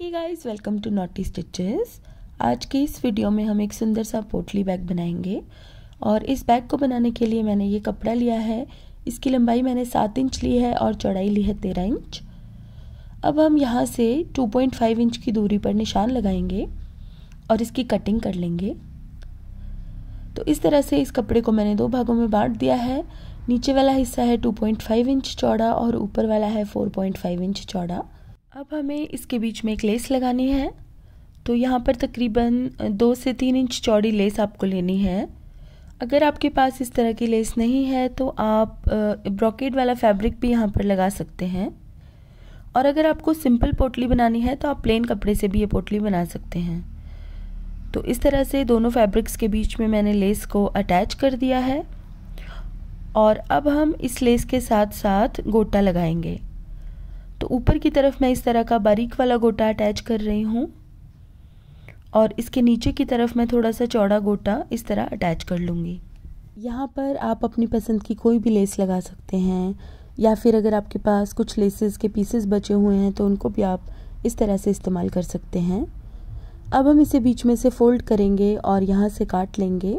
Hi guys welcome to naughty stitches आज के इस वीडियो में हम एक सुंदर सा पोटली बैग बनाएँगे। और इस बैग को बनाने के लिए मैंने ये कपड़ा लिया है। इसकी लंबाई मैंने सात इंच ली है और चौड़ाई ली है तेरह इंच। अब हम यहाँ से 2.5 इंच की दूरी पर निशान लगाएँगे और इसकी कटिंग कर लेंगे। तो इस तरह से इस कपड़े को मैंने दो भागों में बांट दिया है। नीचे वाला हिस्सा है 2.5 इंच चौड़ा और ऊपर वाला है 4.5 इंच चौड़ा। अब हमें इसके बीच में एक लेस लगानी है। तो यहाँ पर तकरीबन दो से तीन इंच चौड़ी लेस आपको लेनी है। अगर आपके पास इस तरह की लेस नहीं है तो आप ब्रॉकेट वाला फैब्रिक भी यहाँ पर लगा सकते हैं। और अगर आपको सिंपल पोटली बनानी है तो आप प्लेन कपड़े से भी ये पोटली बना सकते हैं। तो इस तरह से दोनों फैब्रिक्स के बीच में मैंने लेस को अटैच कर दिया है। और अब हम इस लेस के साथ साथ गोटा लगाएँगे। तो ऊपर की तरफ़ मैं इस तरह का बारीक वाला गोटा अटैच कर रही हूँ और इसके नीचे की तरफ़ मैं थोड़ा सा चौड़ा गोटा इस तरह अटैच कर लूँगी। यहाँ पर आप अपनी पसंद की कोई भी लेस लगा सकते हैं या फिर अगर आपके पास कुछ लेसेस के पीसेस बचे हुए हैं तो उनको भी आप इस तरह से इस्तेमाल कर सकते हैं। अब हम इसे बीच में से फोल्ड करेंगे और यहाँ से काट लेंगे।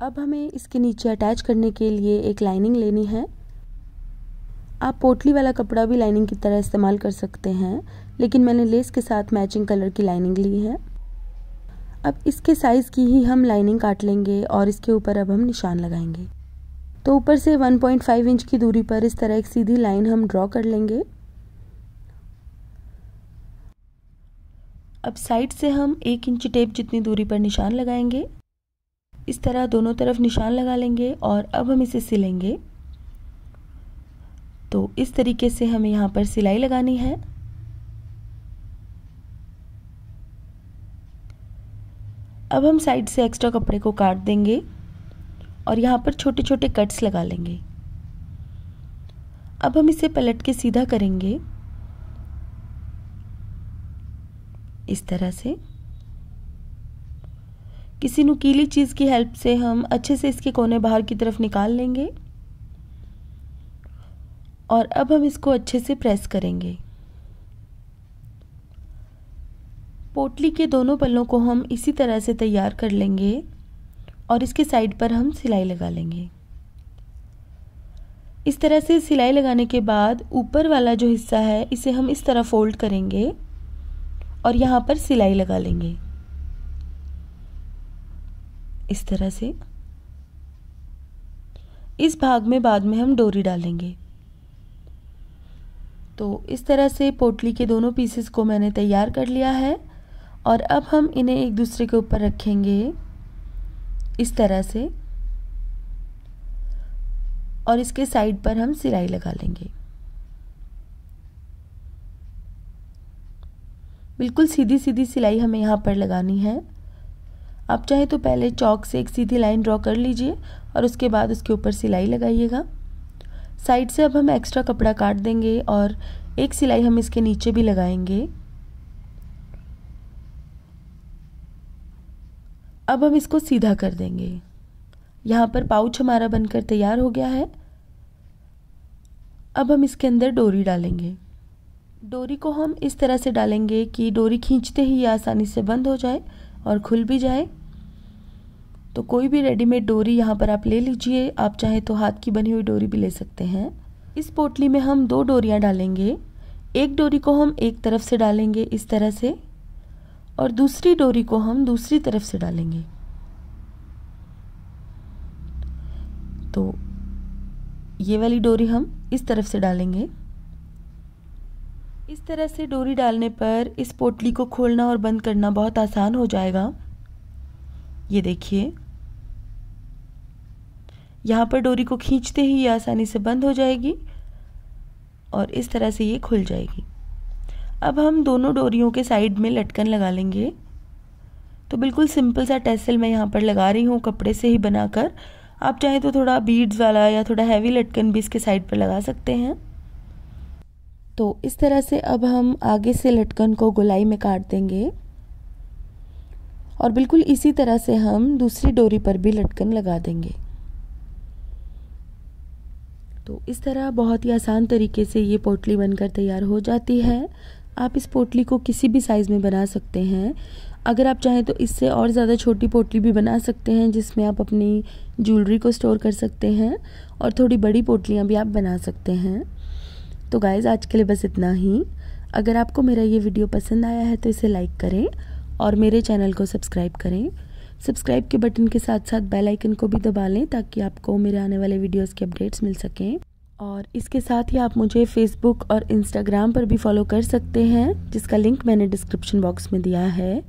अब हमें इसके नीचे अटैच करने के लिए एक लाइनिंग लेनी है। आप पोटली वाला कपड़ा भी लाइनिंग की तरह इस्तेमाल कर सकते हैं, लेकिन मैंने लेस के साथ मैचिंग कलर की लाइनिंग ली है। अब इसके साइज़ की ही हम लाइनिंग काट लेंगे और इसके ऊपर अब हम निशान लगाएँगे। तो ऊपर से 1.5 इंच की दूरी पर इस तरह एक सीधी लाइन हम ड्रॉ कर लेंगे। अब साइड से हम एक इंच टेप जितनी दूरी पर निशान लगाएँगे, इस तरह दोनों तरफ़ निशान लगा लेंगे और अब हम इसे सिलेंगे। तो इस तरीके से हमें यहाँ पर सिलाई लगानी है। अब हम साइड से एक्स्ट्रा कपड़े को काट देंगे और यहाँ पर छोटे छोटे कट्स लगा लेंगे। अब हम इसे पलट के सीधा करेंगे। इस तरह से। किसी नुकीली चीज़ की हेल्प से हम अच्छे से इसके कोने बाहर की तरफ़ निकाल लेंगे। और अब हम इसको अच्छे से प्रेस करेंगे। पोटली के दोनों पल्लों को हम इसी तरह से तैयार कर लेंगे और इसके साइड पर हम सिलाई लगा लेंगे। इस तरह से सिलाई लगाने के बाद ऊपर वाला जो हिस्सा है, इसे हम इस तरह फोल्ड करेंगे और यहाँ पर सिलाई लगा लेंगे। इस तरह से। इस भाग में बाद में हम डोरी डालेंगे। तो इस तरह से पोटली के दोनों पीसेस को मैंने तैयार कर लिया है और अब हम इन्हें एक दूसरे के ऊपर रखेंगे। इस तरह से। और इसके साइड पर हम सिलाई लगा लेंगे। बिल्कुल सीधी सीधी सिलाई हमें यहाँ पर लगानी है। आप चाहे तो पहले चौक से एक सीधी लाइन ड्रॉ कर लीजिए और उसके बाद उसके ऊपर सिलाई लगाइएगा। साइड से अब हम एक्स्ट्रा कपड़ा काट देंगे और एक सिलाई हम इसके नीचे भी लगाएँगे। अब हम इसको सीधा कर देंगे। यहाँ पर पाउच हमारा बनकर तैयार हो गया है। अब हम इसके अंदर डोरी डालेंगे। डोरी को हम इस तरह से डालेंगे कि डोरी खींचते ही आसानी से बंद हो जाए और खुल भी जाए। तो कोई भी रेडीमेड डोरी यहाँ पर आप ले लीजिए। आप चाहे तो हाथ की बनी हुई डोरी भी ले सकते हैं। इस पोटली में हम दो डोरियाँ डालेंगे। एक डोरी को हम एक तरफ़ से डालेंगे इस तरह से और दूसरी डोरी को हम दूसरी तरफ़ से डालेंगे। तो ये वाली डोरी हम इस तरफ़ से डालेंगे। इस तरह से डोरी डालने पर इस पोटली को खोलना और बंद करना बहुत आसान हो जाएगा। ये देखिए। यहाँ पर डोरी को खींचते ही ये आसानी से बंद हो जाएगी और इस तरह से ये खुल जाएगी। अब हम दोनों डोरियों के साइड में लटकन लगा लेंगे। तो बिल्कुल सिंपल सा टेसल मैं यहाँ पर लगा रही हूँ कपड़े से ही बनाकर। आप चाहें तो थोड़ा बीड्स वाला या थोड़ा हैवी लटकन भी इसके साइड पर लगा सकते हैं। तो इस तरह से अब हम आगे से लटकन को गोलाई में काट देंगे। और बिल्कुल इसी तरह से हम दूसरी डोरी पर भी लटकन लगा देंगे। तो इस तरह बहुत ही आसान तरीके से ये पोटली बनकर तैयार हो जाती है। आप इस पोटली को किसी भी साइज़ में बना सकते हैं। अगर आप चाहें तो इससे और ज़्यादा छोटी पोटली भी बना सकते हैं, जिसमें आप अपनी ज्वेलरी को स्टोर कर सकते हैं और थोड़ी बड़ी पोटलियाँ भी आप बना सकते हैं। तो गाइज़ आज के लिए बस इतना ही। अगर आपको मेरा ये वीडियो पसंद आया है तो इसे लाइक करें और मेरे चैनल को सब्सक्राइब करें। सब्सक्राइब के बटन के साथ साथ बेल आइकन को भी दबा लें ताकि आपको मेरे आने वाले वीडियोस के अपडेट्स मिल सकें। और इसके साथ ही आप मुझे फेसबुक और इंस्टाग्राम पर भी फॉलो कर सकते हैं, जिसका लिंक मैंने डिस्क्रिप्शन बॉक्स में दिया है।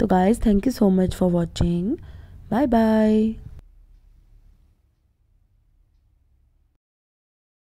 तो guys thank you so much for watching bye bye